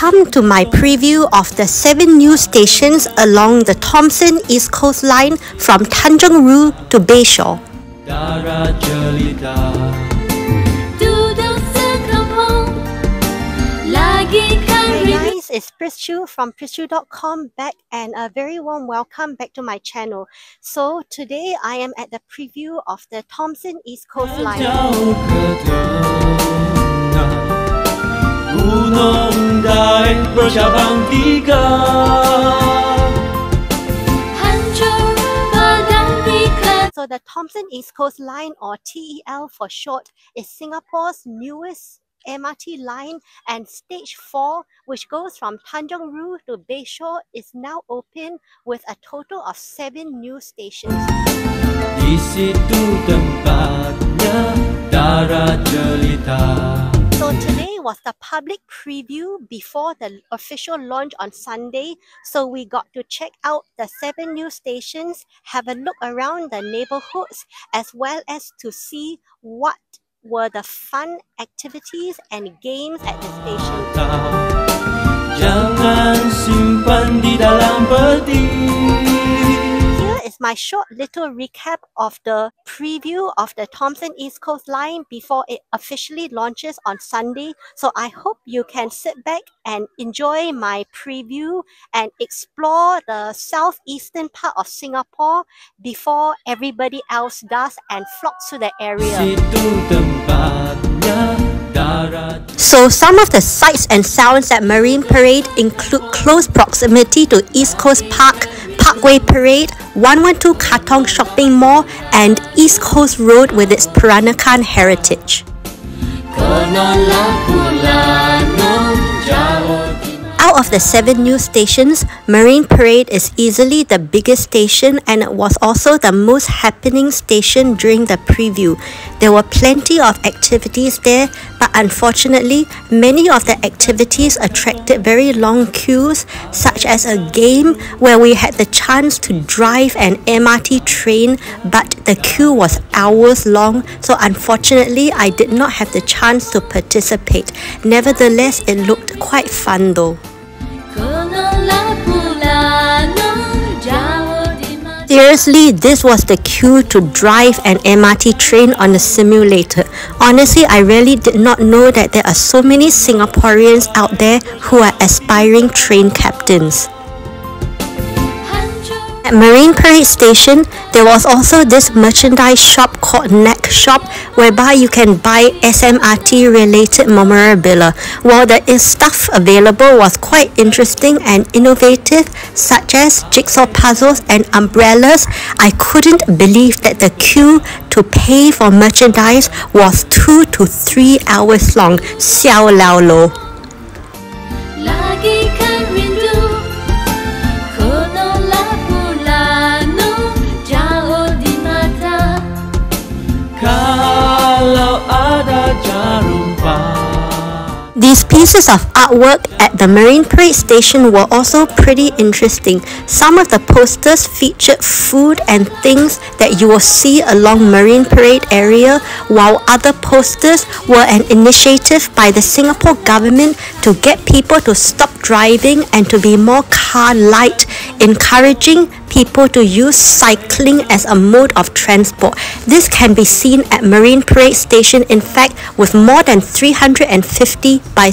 Welcome to my preview of the seven new stations along the Thomson East Coast Line from Tanjong Rhu to Bayshore. Hey guys, it's Prischew from Prischew.com back and a very warm welcome back to my channel. So today I am at the preview of the Thomson East Coast Line. Gunung daeng bercabang tiga So the Thomson East Coast Line or TEL for short is Singapore's newest MRT line and stage 4 which goes from Tanjong Rhu to Bayshore is now open with a total of 7 new stations. Di situ tempatnya darah jelita. So today was the public preview before the official launch on Sunday. So we got to check out the seven new stations, have a look around the neighborhoods, as well as to see what were the fun activities and games at the station. Jangan simpan di dalam peti my short little recap of the preview of the Thomson East Coast Line before it officially launches on Sunday. So I hope you can sit back and enjoy my preview and explore the southeastern part of Singapore before everybody else does and flocks to the area. So some of the sights and sounds at Marine Parade include close proximity to East Coast Park, Parkway Parade, 112 Katong Shopping Mall, and East Coast Road with its Peranakan heritage. Out of the seven new stations, Marine Parade is easily the biggest station and it was also the most happening station during the preview. There were plenty of activities there, but unfortunately, many of the activities attracted very long queues, such as a game where we had the chance to drive an MRT train, but the queue was hours long, so unfortunately, I did not have the chance to participate. Nevertheless, it looked quite fun though. Seriously, this was the cue to drive an MRT train on a simulator. Honestly, I really did not know that there are so many Singaporeans out there who are aspiring train captains. At Marine Parade Station, there was also this merchandise shop called Neck Shop whereby you can buy SMRT related memorabilia. While the stuff available was quite interesting and innovative such as jigsaw puzzles and umbrellas, I couldn't believe that the queue to pay for merchandise was 2 to 3 hours long. Xiao Lao Lo. This pieces of artwork at the Marine Parade Station were also pretty interesting. Some of the posters featured food and things that you will see along Marine Parade area, while other posters were an initiative by the Singapore government to get people to stop driving and to be more car light, encouraging people to use cycling as a mode of transport. This can be seen at Marine Parade Station, in fact, with more than 350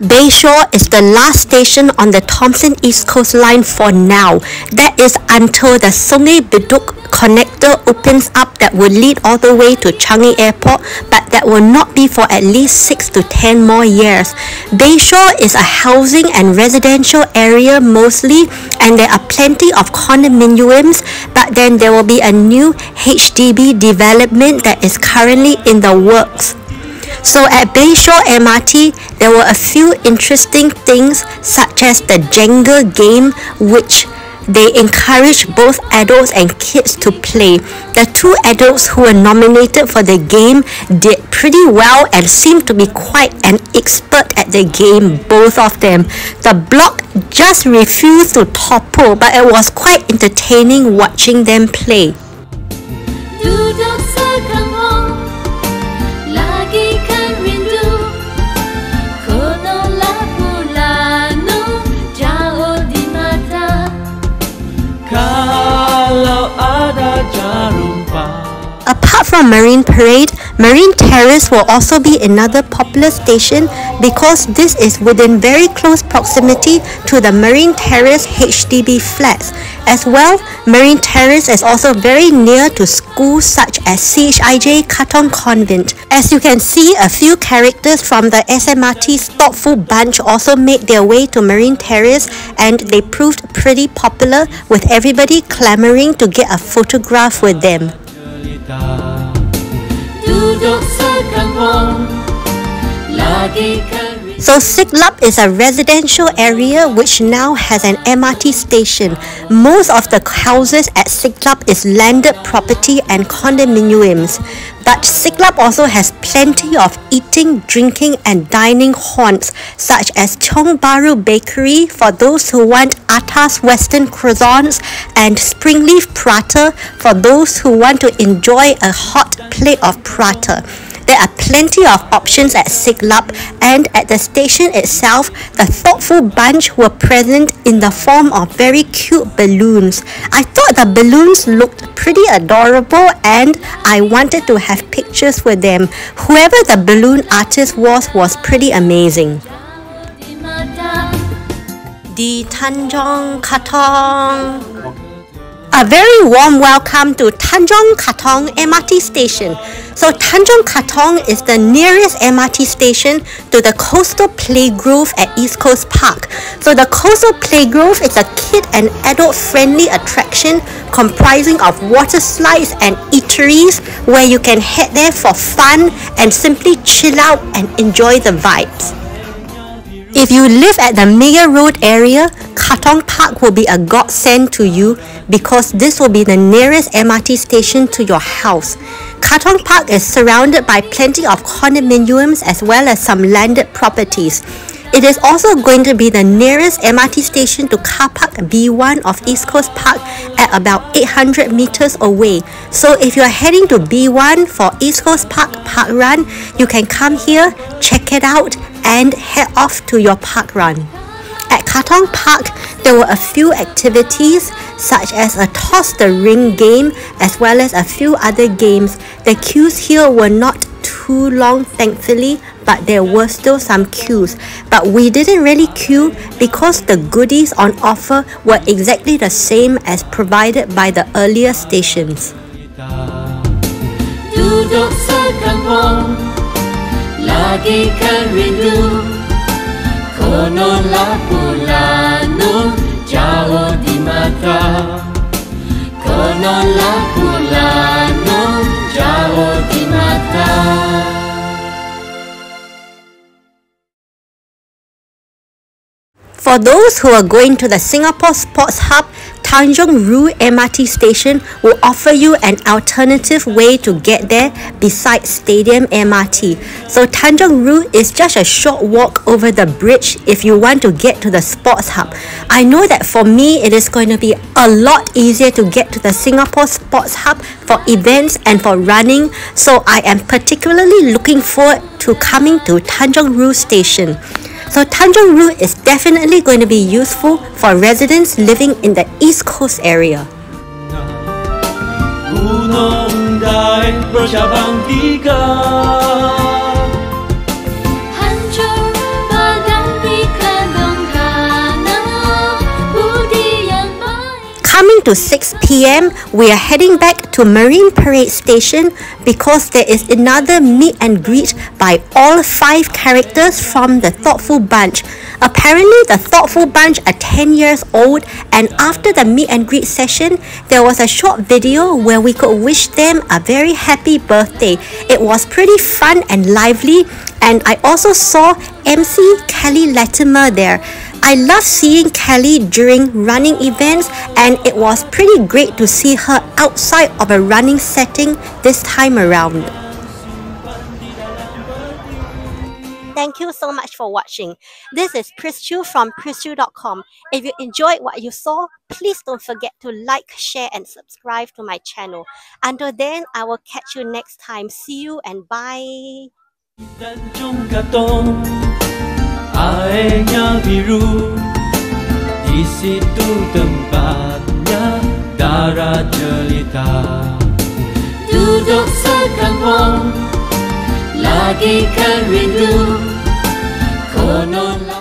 Bayshore is the last station on the Thomson East Coast Line for now. That is until the Sungai Bedok connector opens up that will lead all the way to Changi Airport, but that will not be for at least 6 to 10 more years. Bayshore is a housing and residential area mostly, and there are plenty of condominiums, but then there will be a new HDB development that is currently in the works. So at Bayshore MRT, there were a few interesting things such as the Jenga game which they encourage both adults and kids to play. The two adults who were nominated for the game did pretty well and seemed to be quite an expert at the game, both of them. The block just refused to topple, but it was quite entertaining watching them play. From Marine Parade, Marine Terrace will also be another popular station because this is within very close proximity to the Marine Terrace HDB flats. As well, Marine Terrace is also very near to schools such as CHIJ Katong Convent. As you can see, a few characters from the SMRT's thoughtful bunch also made their way to Marine Terrace and they proved pretty popular with everybody clamoring to get a photograph with them duduk sekangkung lagi so Siglap is a residential area which now has an MRT station. Most of the houses at Siglap is landed property and condominiums. But Siglap also has plenty of eating, drinking and dining haunts such as Tiong Bahru Bakery for those who want atas western croissants and Springleaf Prata for those who want to enjoy a hot plate of prata. There are plenty of options at Siglap and at the station itself, the thoughtful bunch were present in the form of very cute balloons. I thought the balloons looked pretty adorable and I wanted to have pictures with them. Whoever the balloon artist was was pretty amazing. The Tanjong Katong a very warm welcome to Tanjong Katong MRT station. So Tanjong Katong is the nearest MRT station to the Coastal Playgrove at East Coast Park. So the Coastal Playgrove is a kid and adult friendly attraction comprising of water slides and eateries where you can head there for fun and simply chill out and enjoy the vibes. If you live at the Meyer Road area, Katong Park will be a godsend to you because this will be the nearest MRT station to your house. Katong Park is surrounded by plenty of condominiums as well as some landed properties. It is also going to be the nearest MRT station to Car Park B1 of East Coast Park at about 800 meters away. So if you're heading to B1 for East Coast Park Park Run, you can come here, check it out and head off to your park run. At Katong Park, there were a few activities such as a toss the ring game as well as a few other games. The queues here were not too long thankfully but there were still some queues but we didn't really queue because the goodies on offer were exactly the same as provided by the earlier stations. Lagi jauh di mata. Jauh di mata. For those who are going to the Singapore Sports Hub, Tanjong Rhu MRT station will offer you an alternative way to get there besides Stadium MRT. So Tanjong Rhu is just a short walk over the bridge if you want to get to the sports hub. I know that for me it is going to be a lot easier to get to the Singapore Sports Hub for events and for running, so I am particularly looking forward to coming to Tanjong Rhu station. So Tanjong Rhu is definitely going to be useful for residents living in the East Coast area. Coming to 6 p.m., we are heading back to Marine Parade Station because there is another meet and greet by all five characters from the Thoughtful Bunch. Apparently, the thoughtful bunch are 10 years old, and after the meet and greet session, there was a short video where we could wish them a very happy birthday. It was pretty fun and lively, and I also saw MC Kelly Latimer there. I love seeing Kelly during running events, and it was pretty great to see her outside of a running setting this time around. Thank you so much for watching. This is Prischew from Prischew.com. If you enjoyed what you saw, please don't forget to like, share, and subscribe to my channel. Until then, I will catch you next time. See you and bye. Airnya biru Di situ tempatnya darah jelita. Duduk sekampung lagi kan rindu Konon